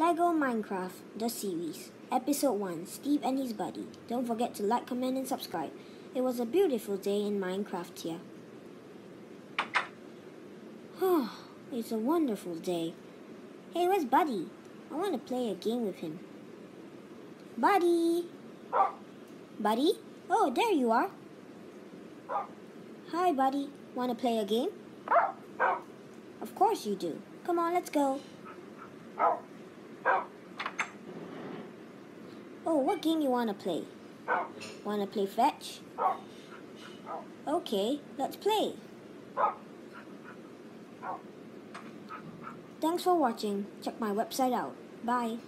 Lego Minecraft, the series, Episode 1 Steve and his buddy. Don't forget to like, comment, and subscribe. It was a beautiful day in Minecraft here. Oh, it's a wonderful day. Hey, where's Buddy? I want to play a game with him. Buddy! Buddy? Oh, there you are. Hi, Buddy. Want to play a game? Of course you do. Come on, let's go. Oh, what game you want to play? Want to play fetch? Okay, let's play. Thanks for watching. Check my website out. Bye.